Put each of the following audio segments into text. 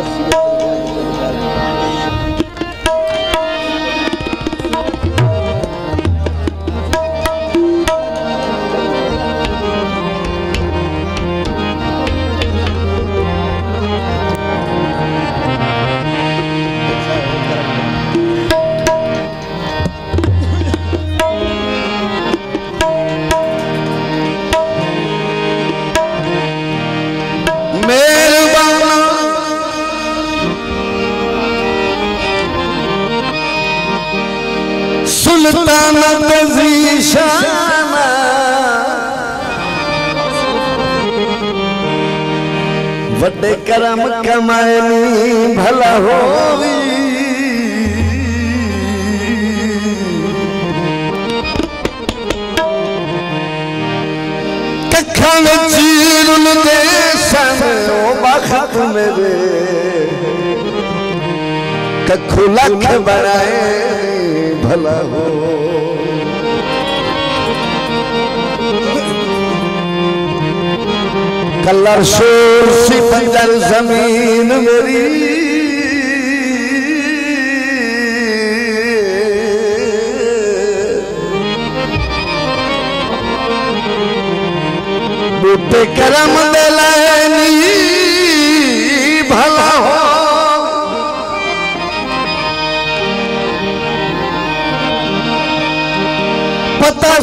the. وڏي ڪرم ڪمائني ڀلا ميري ڪک لک بنائي भला हो कलर शोर सी पंजर जमीन मेरी बूटे करम दे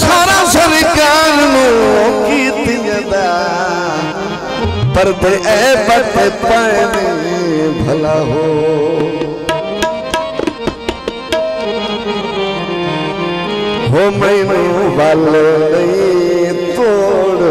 सारा सरकार नो की जदा पर भला बल तोड़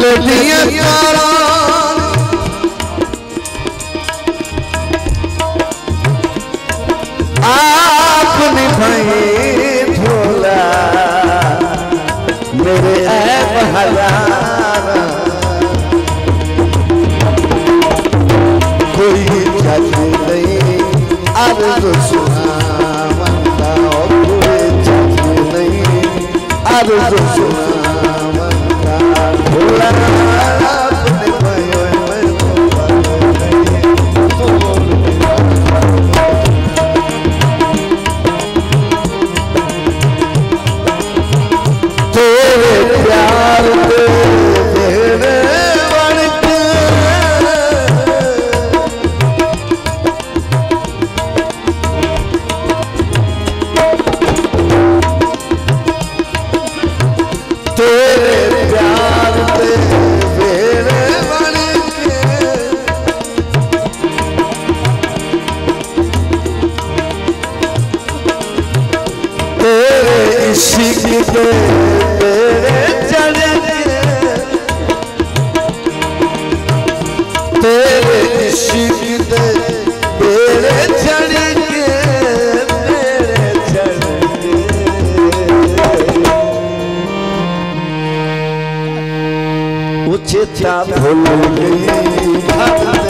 ले दिया तारा। आप निभाए झोला, मेरे ऐब हजारा कोई जाते नहीं आरज़ू तो सुना मंदा और कोई जाते नहीं आरज़ू तो सुना love. इश्क दे तेरे चढ़ के तेरे इश्क दे तेरे चढ़ के तेरे चढ़ के उचिता भूल गई